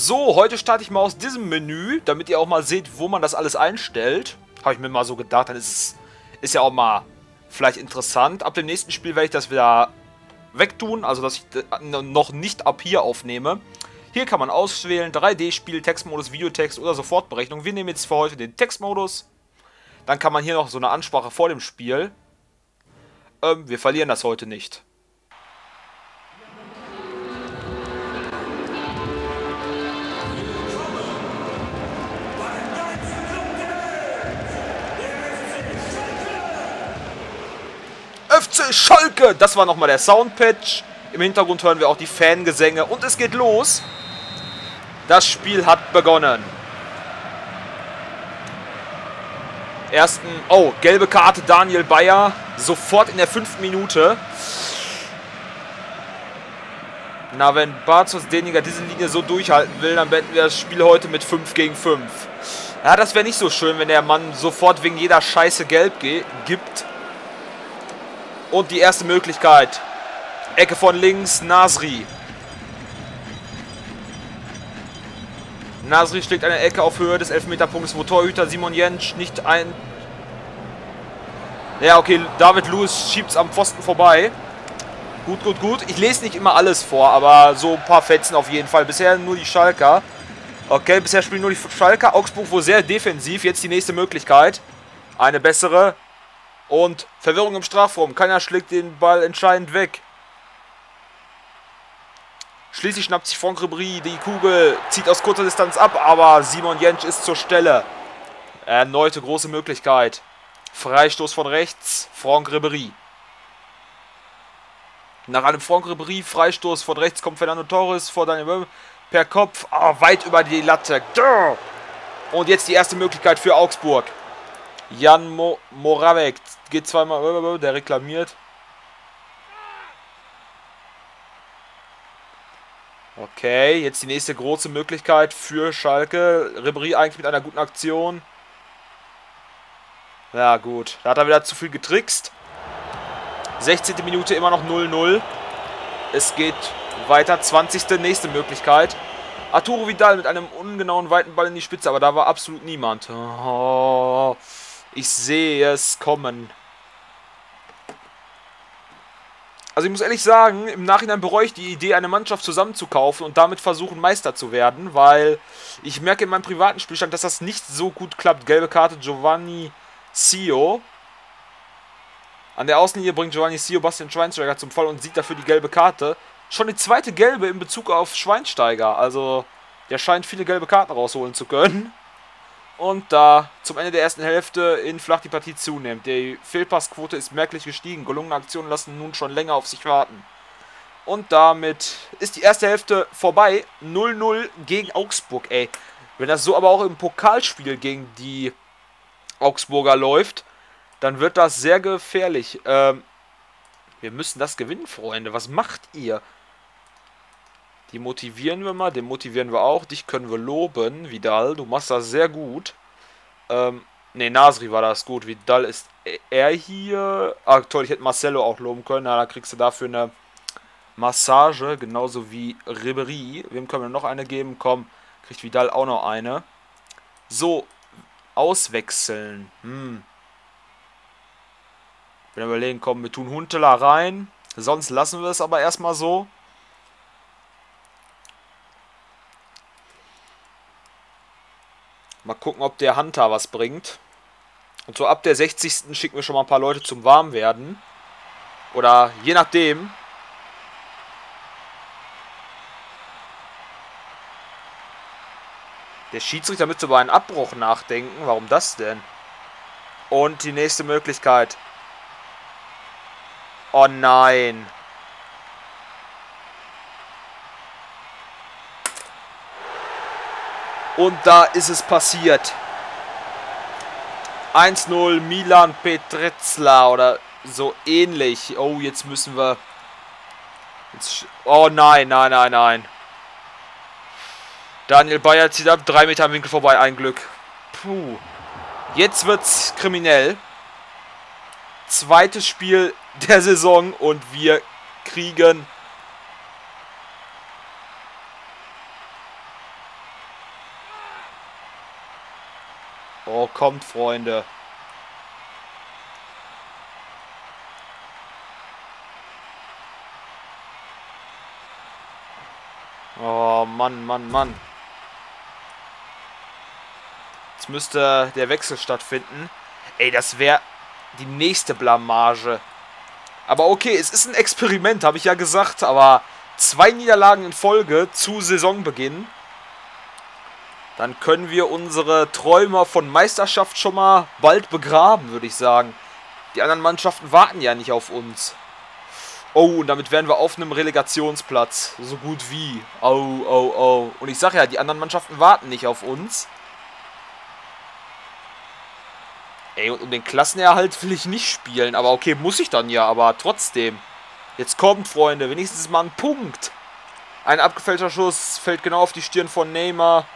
So, heute starte ich mal aus diesem Menü, damit ihr auch mal seht, wo man das alles einstellt. Habe ich mir mal so gedacht, dann ist es ist ja auch mal vielleicht interessant. Ab dem nächsten Spiel werde ich das wieder wegtun, also dass ich noch nicht ab hier aufnehme. Hier kann man auswählen, 3D-Spiel, Textmodus, Videotext oder Sofortberechnung. Wir nehmen jetzt für heute den Textmodus. Dann kann man hier noch so eine Ansprache vor dem Spiel. Ähm, wir verlieren das heute nicht. FC Schalke! Das war nochmal der Soundpatch. Im Hintergrund hören wir auch die Fangesänge und es geht los. Das Spiel hat begonnen. Ersten, oh, gelbe Karte Daniel Bayer. Sofort in der fünften Minute. Na, wenn Barzos Deniger diese Linie so durchhalten will, dann beenden wir das Spiel heute mit 5 gegen 5. Ja, das wäre nicht so schön, wenn der Mann sofort wegen jeder Scheiße gelb gibt. Und die erste Möglichkeit. Ecke von links, Nasri. Nasri schlägt eine Ecke auf Höhe des Elfmeterpunkts, wo Torhüter Simon Jentsch nicht ein... Ja, okay, David Lewis schiebt es am Pfosten vorbei. Gut, gut, gut. Ich lese nicht immer alles vor, aber so ein paar Fetzen auf jeden Fall. Bisher nur die Schalker. Okay, bisher spielen nur die Schalker. Augsburg wohl sehr defensiv. Jetzt die nächste Möglichkeit. Eine bessere. Und Verwirrung im Strafraum. Keiner schlägt den Ball entscheidend weg. Schließlich schnappt sich Franck Ribéry die Kugel, zieht aus kurzer Distanz ab, aber Simon Jentsch ist zur Stelle. Erneute große Möglichkeit. Freistoß von rechts, Franck Ribéry. Nach einem Franck Ribéry Freistoß von rechts kommt Fernando Torres vor Daniel per Kopf, oh, weit über die Latte. Und jetzt die erste Möglichkeit für Augsburg. Jan Mo Moravec geht zweimal, der reklamiert. Okay, jetzt die nächste große Möglichkeit für Schalke. Ribéry eigentlich mit einer guten Aktion. Ja gut, da hat er wieder zu viel getrickst. 16. Minute immer noch 0-0. Es geht weiter, 20. nächste Möglichkeit. Arturo Vidal mit einem ungenauen weiten Ball in die Spitze, aber da war absolut niemand. Oh, ich sehe es kommen. Also ich muss ehrlich sagen, im Nachhinein bereue ich die Idee, eine Mannschaft zusammenzukaufen und damit versuchen, Meister zu werden, weil ich merke in meinem privaten Spielstand, dass das nicht so gut klappt. Gelbe Karte Giovanni Sio. An der Außenlinie bringt Giovanni Sio Bastian Schweinsteiger zum Fall und sieht dafür die gelbe Karte. Schon die zweite gelbe in Bezug auf Schweinsteiger. Also der scheint viele gelbe Karten rausholen zu können. Und da zum Ende der ersten Hälfte in Flach die Partie zunimmt. Die Fehlpassquote ist merklich gestiegen. Gelungene Aktionen lassen nun schon länger auf sich warten. Und damit ist die erste Hälfte vorbei. 0-0 gegen Augsburg, ey. Wenn das so aber auch im Pokalspiel gegen die Augsburger läuft, dann wird das sehr gefährlich. Ähm, wir müssen das gewinnen, Freunde. Was macht ihr? Die motivieren wir mal, den motivieren wir auch. Dich können wir loben, Vidal. Du machst das sehr gut. Ähm, ne, Nasri war das gut. Vidal ist er hier. Ah, toll, ich hätte Marcelo auch loben können. Na, da kriegst du dafür eine Massage, genauso wie Ribery. Wem können wir noch eine geben? Komm, kriegt Vidal auch noch eine. So, auswechseln. Hm. Wenn wir überlegen, komm, wir tun Huntela rein. Sonst lassen wir es aber erstmal so. Mal gucken, ob der Hunter was bringt. Und so ab der 60. schicken wir schon mal ein paar Leute zum Warmwerden. Oder je nachdem. Der Schiedsrichter müsste über einen Abbruch nachdenken. Warum das denn? Und die nächste Möglichkeit. Oh nein. Und da ist es passiert. 1-0 Milan Petrezla oder so ähnlich. Oh, jetzt müssen wir... Jetzt, oh nein, nein, nein, nein. Daniel Bayer zieht ab, drei Meter am Winkel vorbei, ein Glück. Puh. Jetzt wird's kriminell. Zweites Spiel der Saison und wir kriegen Oh, kommt, Freunde. Oh, Mann, Mann, Mann. Jetzt müsste der Wechsel stattfinden. Ey, das wäre die nächste Blamage. Aber okay, es ist ein Experiment, habe ich ja gesagt. Aber zwei Niederlagen in Folge zu Saisonbeginn. Dann können wir unsere Träume von Meisterschaft schon mal bald begraben, würde ich sagen. Die anderen Mannschaften warten ja nicht auf uns. Oh, und damit wären wir auf einem Relegationsplatz. So gut wie. Oh, oh, oh. Und ich sage ja, die anderen Mannschaften warten nicht auf uns. Ey, und um den Klassenerhalt will ich nicht spielen. Aber okay, muss ich dann ja, aber trotzdem. Jetzt kommt, Freunde, wenigstens mal ein Punkt. Ein abgefälschter Schuss fällt genau auf die Stirn von Neymar.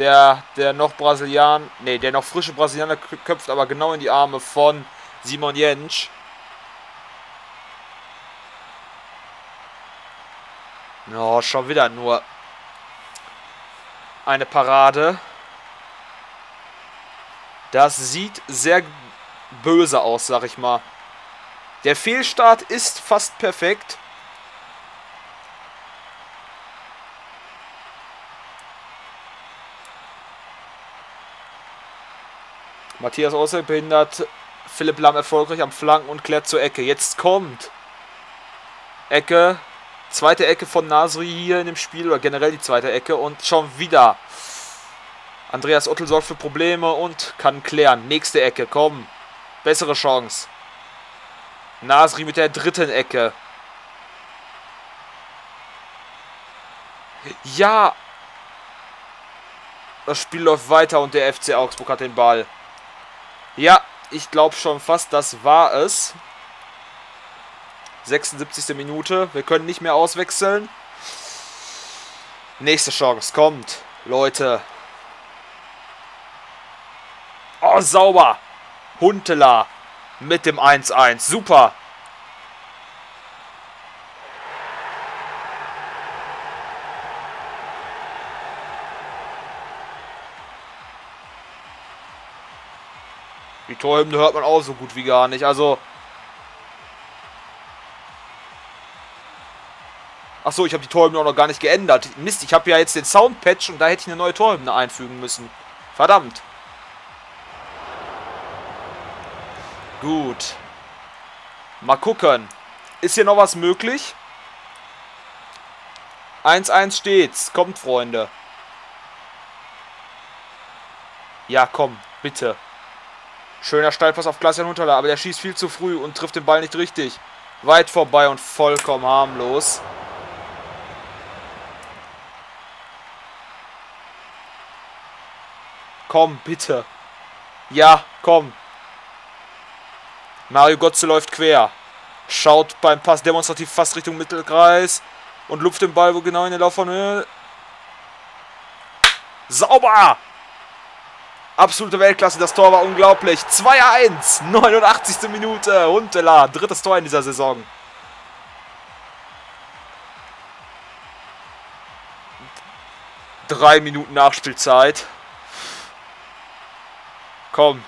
Der, der noch Brasilianer, nee, der noch frische Brasilianer köpft aber genau in die Arme von Simon Jentsch. Oh, schon wieder nur eine Parade. Das sieht sehr böse aus, sag ich mal. Der Fehlstart ist fast perfekt. Matthias Ossek behindert Philipp Lamm erfolgreich am Flanken und klärt zur Ecke. Jetzt kommt Ecke. Zweite Ecke von Nasri hier in dem Spiel oder generell die zweite Ecke und schon wieder Andreas Ottel sorgt für Probleme und kann klären. Nächste Ecke, komm. Bessere Chance. Nasri mit der dritten Ecke. Ja. Das Spiel läuft weiter und der FC Augsburg hat den Ball. Ja, ich glaube schon fast, das war es. 76. Minute. Wir können nicht mehr auswechseln. Nächste Chance kommt. Leute, Oh, sauber. Huntela mit dem 1-1. Super. Torhymne hört man auch so gut wie gar nicht. Also. Achso, ich habe die Torhymne auch noch gar nicht geändert. Mist, ich habe ja jetzt den Soundpatch und da hätte ich eine neue Torhymne einfügen müssen. Verdammt. Gut. Mal gucken. Ist hier noch was möglich? 1-1 steht's. Kommt, Freunde. Ja, komm. Bitte. Schöner Steilpass auf Klaas-Jan Hunterla, aber der schießt viel zu früh und trifft den Ball nicht richtig. Weit vorbei und vollkommen harmlos. Komm, bitte. Ja, komm. Mario Gotze läuft quer. Schaut beim Pass demonstrativ fast Richtung Mittelkreis. Und lupft den Ball wo genau in den Lauf von Höhe. Sauber! Absolute Weltklasse, das Tor war unglaublich. 2-1, 89. Minute. Huntela, drittes Tor in dieser Saison. Drei Minuten Nachspielzeit. Komm,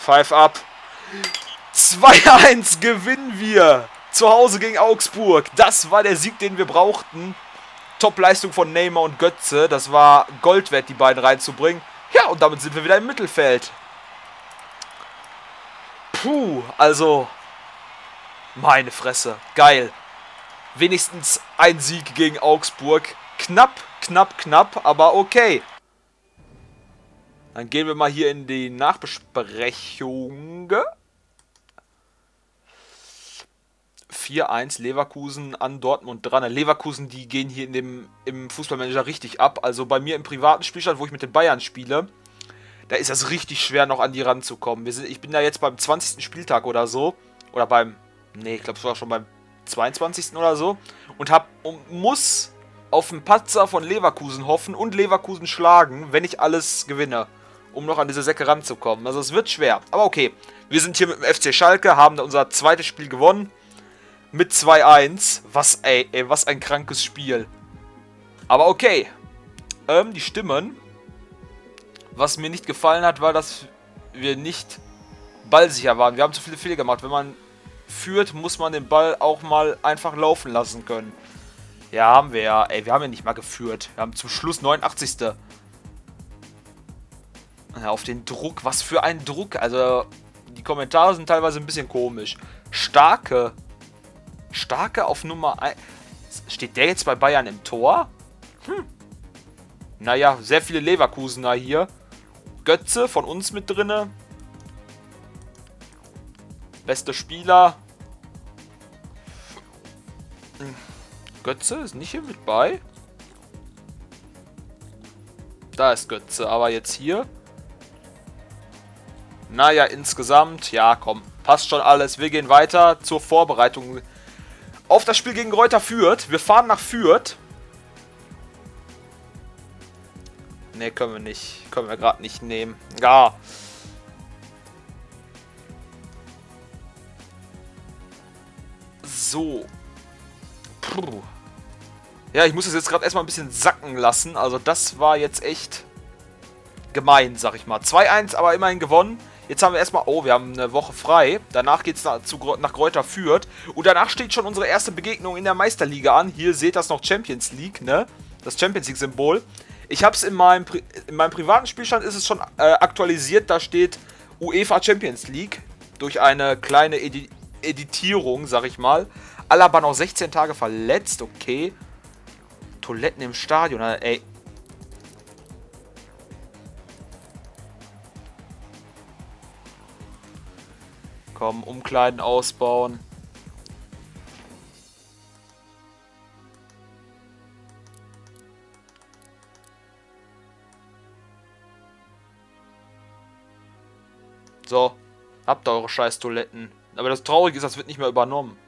Pfeif ab. 2-1 gewinnen wir. Zu Hause gegen Augsburg. Das war der Sieg, den wir brauchten. Top-Leistung von Neymar und Götze. Das war Gold wert, die beiden reinzubringen. Ja, und damit sind wir wieder im Mittelfeld. Puh, also... Meine Fresse. Geil. Wenigstens ein Sieg gegen Augsburg. Knapp, knapp, knapp, aber okay. Dann gehen wir mal hier in die Nachbesprechung. 4-1 Leverkusen an Dortmund dran. Leverkusen, die gehen hier in dem, im Fußballmanager richtig ab. Also bei mir im privaten Spielstand, wo ich mit den Bayern spiele, da ist das richtig schwer, noch an die ranzukommen. Sind, ich bin da jetzt beim 20. Spieltag oder so. Oder beim, nee, ich glaube es war schon beim 22. oder so. Und hab, und muss auf einen Patzer von Leverkusen hoffen und Leverkusen schlagen, wenn ich alles gewinne um noch an diese Säcke ranzukommen. Also es wird schwer. Aber okay, wir sind hier mit dem FC Schalke, haben unser zweites Spiel gewonnen. Mit 2-1. Was, ey, ey, was ein krankes Spiel. Aber okay. ähm, die Stimmen. Was mir nicht gefallen hat, war, dass wir nicht ballsicher waren. Wir haben zu viele Fehler gemacht. Wenn man führt, muss man den Ball auch mal einfach laufen lassen können. Ja, haben wir ja. Ey, wir haben ja nicht mal geführt. Wir haben zum Schluss 89. Ja, auf den Druck. Was für ein Druck. Also, die Kommentare sind teilweise ein bisschen komisch. Starke. Starke auf Nummer 1. Steht der jetzt bei Bayern im Tor? Hm. Naja, sehr viele Leverkusener hier. Götze von uns mit drinne. Beste Spieler. Götze ist nicht hier mit bei. Da ist Götze, aber jetzt hier. Naja, insgesamt, ja, komm, passt schon alles. Wir gehen weiter zur Vorbereitung auf das Spiel gegen Reuter Fürth. Wir fahren nach Fürth. Ne, können wir nicht. Können wir gerade nicht nehmen. Ja. So. Puh. Ja, ich muss das jetzt gerade erstmal ein bisschen sacken lassen. Also das war jetzt echt gemein, sag ich mal. 2-1, aber immerhin gewonnen. Jetzt haben wir erstmal, oh, wir haben eine Woche frei. Danach geht es nach, Kräuter Fürth. Und danach steht schon unsere erste Begegnung in der Meisterliga an. Hier seht das noch Champions League, ne? Das Champions League-Symbol. Ich habe es in meinem, in meinem privaten Spielstand ist es schon äh, aktualisiert. Da steht UEFA Champions League. Durch eine kleine Edi Editierung, sag ich mal. Alaba noch 16 Tage verletzt, okay. Toiletten im Stadion, ey. Komm, Umkleiden ausbauen. So, habt ihr eure scheiß Toiletten. Aber das Traurige ist, das wird nicht mehr übernommen.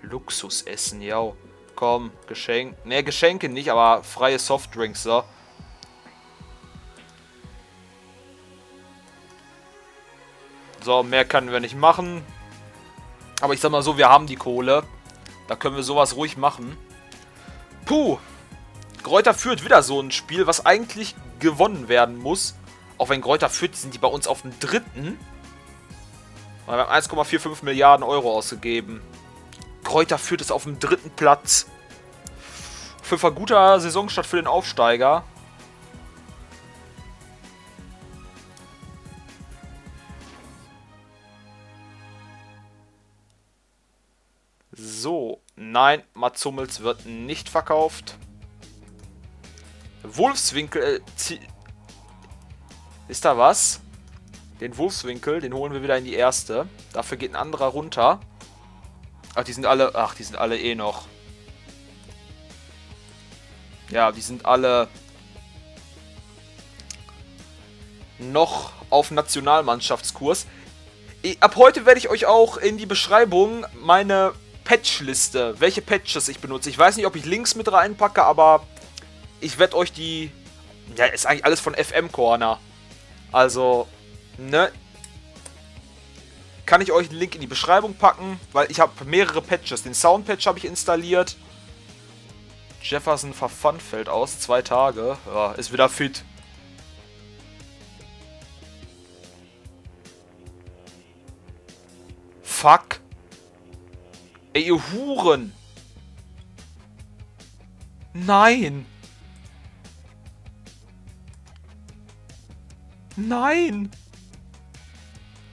Luxusessen, ja. Komm, Geschenk. Ne, Geschenke nicht, aber freie Softdrinks, so. So, mehr können wir nicht machen. Aber ich sag mal so, wir haben die Kohle. Da können wir sowas ruhig machen. Puh. Gräuter führt wieder so ein Spiel, was eigentlich gewonnen werden muss. Auch wenn Gräuter führt, sind die bei uns auf dem dritten. Wir haben 1,45 Milliarden Euro ausgegeben. Kräuter führt es auf dem dritten Platz. Für guter Saisonstart für den Aufsteiger. So, nein, Mats Hummels wird nicht verkauft. Wolfswinkel, äh, ist da was? Den Wolfswinkel, den holen wir wieder in die erste. Dafür geht ein anderer runter. Ach, die sind alle... Ach, die sind alle eh noch. Ja, die sind alle... noch auf Nationalmannschaftskurs. Ab heute werde ich euch auch in die Beschreibung meine Patchliste, welche Patches ich benutze. Ich weiß nicht, ob ich Links mit reinpacke, aber ich werde euch die... Ja, ist eigentlich alles von FM Corner. Also, ne, kann ich euch einen Link in die Beschreibung packen, weil ich habe mehrere Patches. Den Soundpatch habe ich installiert. Jefferson Verfund fällt aus, zwei Tage. Ja, ist wieder fit. Fuck. Ey, ihr Huren. Nein. Nein.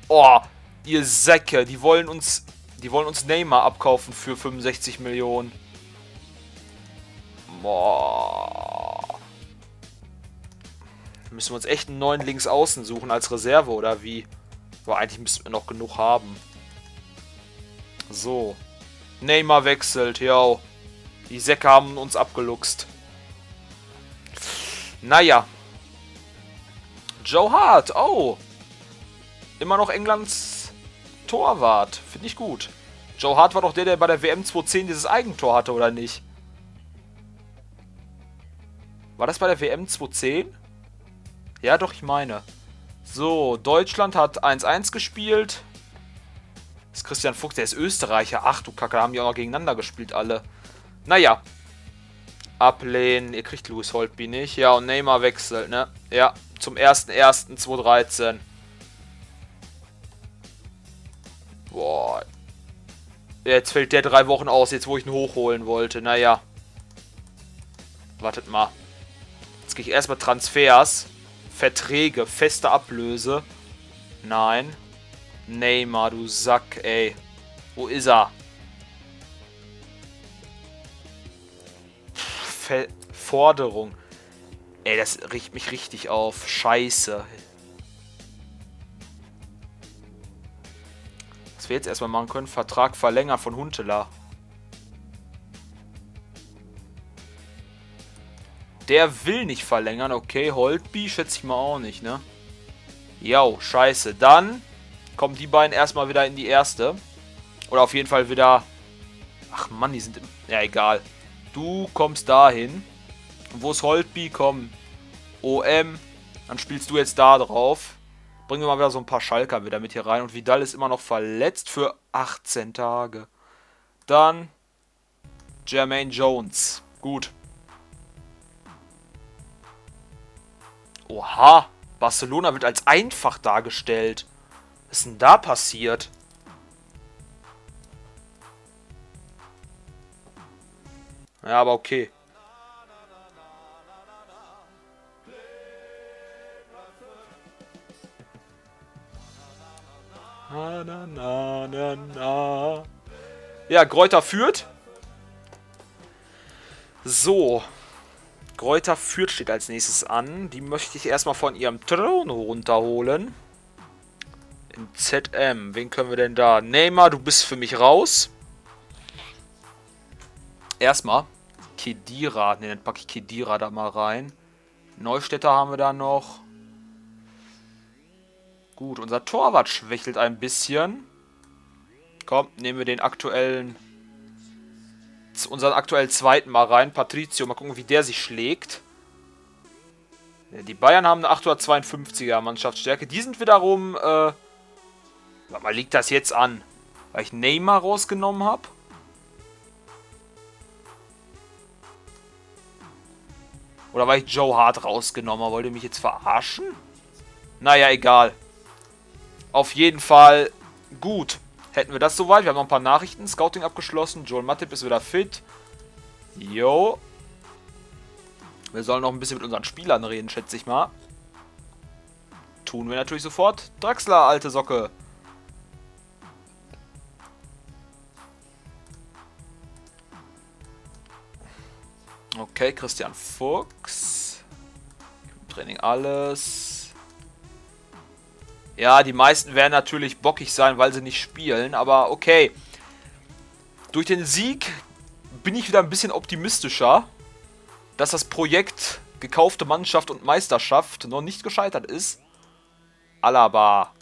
Oh, Ihr Säcke, die wollen uns. Die wollen uns Neymar abkaufen für 65 Millionen. Boah. Müssen wir uns echt einen neuen Linksaußen suchen als Reserve oder wie? Aber eigentlich müssten wir noch genug haben. So. Neymar wechselt, ja. Die Säcke haben uns abgeluchst. Naja. Joe Hart, oh. Immer noch Englands Torwart. Finde ich gut. Joe Hart war doch der, der bei der WM 210 dieses Eigentor hatte, oder nicht? War das bei der WM 210? Ja, doch, ich meine. So, Deutschland hat 1-1 gespielt. Das ist Christian Fuchs, der ist Österreicher. Ach du Kacke, da haben die auch noch gegeneinander gespielt, alle. Naja. Ablehnen. Ihr kriegt Louis Holtby nicht. Ja, und Neymar wechselt, ne? Ja, zum 1.1.2013. Boah. Jetzt fällt der drei Wochen aus, jetzt wo ich ihn hochholen wollte. Naja. Wartet mal. Jetzt gehe ich erstmal Transfers. Verträge, feste Ablöse. Nein. Neymar, du Sack, ey. Wo ist er? Ver Forderung. Ey, das riecht mich richtig auf. Scheiße. Was wir jetzt erstmal machen können, Vertrag verlängern von Huntela. Der will nicht verlängern. Okay, Holtby schätze ich mal auch nicht, ne? Jo, scheiße. Dann kommen die beiden erstmal wieder in die erste. Oder auf jeden Fall wieder... Ach Mann, die sind... Ja, egal. Du kommst dahin. Wo ist Holtby? Komm. OM. Dann spielst du jetzt da drauf. Bringen wir mal wieder so ein paar Schalker wieder mit hier rein. Und Vidal ist immer noch verletzt für 18 Tage. Dann Jermaine Jones. Gut. Oha. Barcelona wird als einfach dargestellt. Was ist denn da passiert? Ja, aber okay. Na, na, na, na. Ja, Gräuter führt. So. Gräuter führt steht als nächstes an. Die möchte ich erstmal von ihrem Thron runterholen. In ZM. Wen können wir denn da? Neymar, du bist für mich raus. Erstmal Kedira. Ne, dann packe ich Kedira da mal rein. Neustädter haben wir da noch. Gut, unser Torwart schwächelt ein bisschen. Komm, nehmen wir den aktuellen... Unseren aktuellen zweiten mal rein. Patrizio, mal gucken, wie der sich schlägt. Die Bayern haben eine 852er Mannschaftsstärke. Die sind wiederum... Äh, mal, liegt das jetzt an? Weil ich Neymar rausgenommen habe? Oder weil ich Joe Hart rausgenommen habe? Wollt ihr mich jetzt verarschen? Naja, egal. Auf jeden Fall gut. Hätten wir das soweit. Wir haben noch ein paar Nachrichten. Scouting abgeschlossen. Joel Matip ist wieder fit. Jo. Wir sollen noch ein bisschen mit unseren Spielern reden, schätze ich mal. Tun wir natürlich sofort. Draxler, alte Socke. Okay, Christian Fuchs. Training alles. Ja, die meisten werden natürlich bockig sein, weil sie nicht spielen, aber okay. Durch den Sieg bin ich wieder ein bisschen optimistischer, dass das Projekt gekaufte Mannschaft und Meisterschaft noch nicht gescheitert ist. Alaba.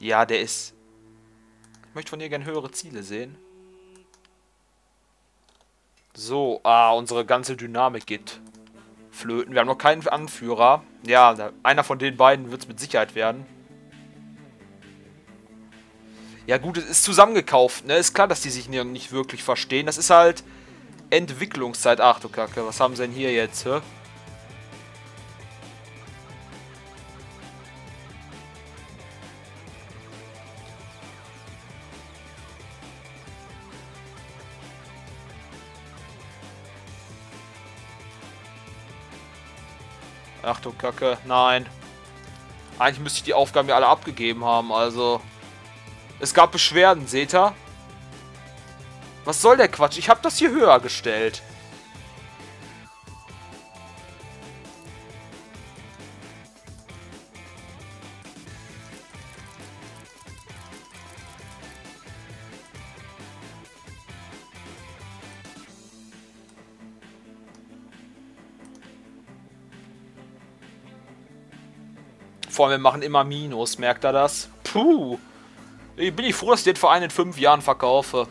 Ja, der ist... Ich möchte von dir gerne höhere Ziele sehen. So, ah, unsere ganze Dynamik geht flöten. Wir haben noch keinen Anführer. Ja, einer von den beiden wird es mit Sicherheit werden. Ja gut, es ist zusammengekauft, ne? Ist klar, dass die sich nicht wirklich verstehen. Das ist halt Entwicklungszeit. Ach du Kacke, was haben sie denn hier jetzt, hä? Ach du Kacke, nein. Eigentlich müsste ich die Aufgaben ja alle abgegeben haben, also... Es gab Beschwerden, seht ihr? Was soll der Quatsch? Ich habe das hier höher gestellt. Vor allem, wir machen immer Minus, merkt er das? Puh. Ich bin ich froh, dass ich den Verein in fünf Jahren verkaufe.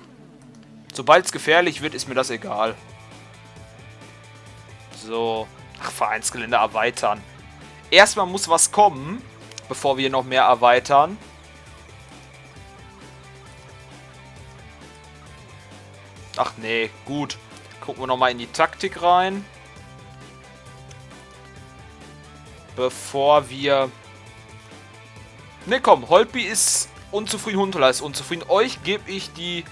Sobald es gefährlich wird, ist mir das egal. So. Ach, Vereinsgelände erweitern. Erstmal muss was kommen, bevor wir noch mehr erweitern. Ach nee, gut. Gucken wir nochmal in die Taktik rein. Bevor wir... Ne, komm, Holpi ist unzufrieden, Huntela ist unzufrieden. Euch gebe ich die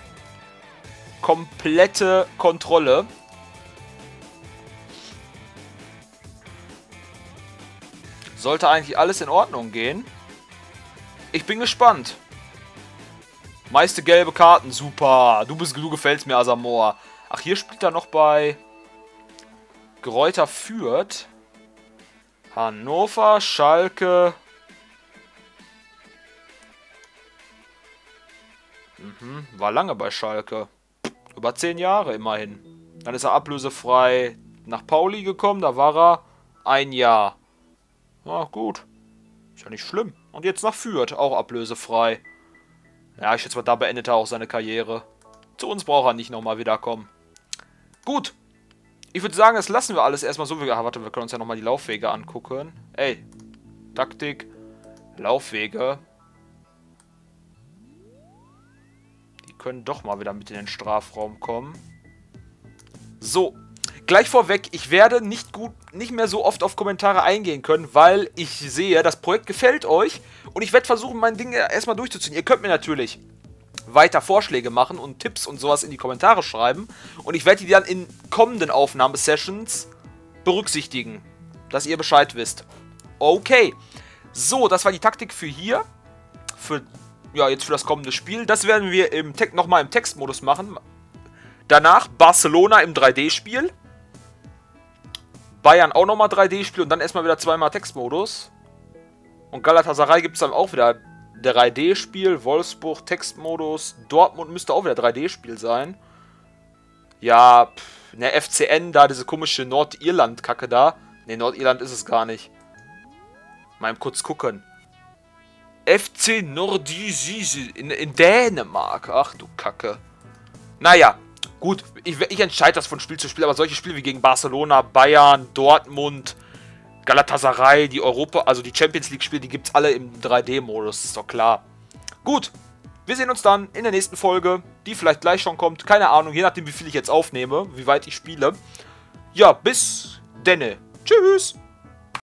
komplette Kontrolle. Sollte eigentlich alles in Ordnung gehen. Ich bin gespannt. Meiste gelbe Karten, super. Du bist, du gefällst mir, Asamoah. Ach, hier spielt er noch bei Gräuter Fürth. Hannover, Schalke. Mhm, war lange bei Schalke. Über zehn Jahre immerhin. Dann ist er ablösefrei nach Pauli gekommen, da war er ein Jahr. Ja, gut. Ist ja nicht schlimm. Und jetzt nach Fürth, auch ablösefrei. Ja, ich schätze mal, da beendet er auch seine Karriere. Zu uns braucht er nicht nochmal wiederkommen. Gut. Ich würde sagen, das lassen wir alles erstmal so. Ah, warte, wir können uns ja nochmal die Laufwege angucken. Ey. Taktik. Laufwege. Können doch mal wieder mit in den Strafraum kommen. So. Gleich vorweg, ich werde nicht gut, nicht mehr so oft auf Kommentare eingehen können, weil ich sehe, das Projekt gefällt euch und ich werde versuchen, mein Ding erstmal durchzuziehen. Ihr könnt mir natürlich weiter Vorschläge machen und Tipps und sowas in die Kommentare schreiben und ich werde die dann in kommenden Aufnahmesessions berücksichtigen, dass ihr Bescheid wisst. Okay, so, das war die Taktik für hier, für, ja, jetzt für das kommende Spiel. Das werden wir im nochmal im Textmodus machen. Danach Barcelona im 3D-Spiel. Bayern auch nochmal 3D-Spiel und dann erstmal wieder zweimal Textmodus. Und Galatasaray gibt es dann auch wieder 3D-Spiel, Wolfsburg Textmodus, Dortmund müsste auch wieder 3D-Spiel sein. Ja, ne, FCN da, diese komische Nordirland-Kacke da. Ne, Nordirland ist es gar nicht. Mal kurz gucken. FC Nordisise in, in Dänemark. Ach du Kacke. Naja, Gut, ich, ich entscheide das von Spiel zu Spiel, aber solche Spiele wie gegen Barcelona, Bayern, Dortmund, Galatasaray, die Europa, also die Champions League Spiele, die gibt es alle im 3D-Modus, ist doch klar. Gut, wir sehen uns dann in der nächsten Folge, die vielleicht gleich schon kommt, keine Ahnung, je nachdem wie viel ich jetzt aufnehme, wie weit ich spiele. Ja, bis denne. Tschüss.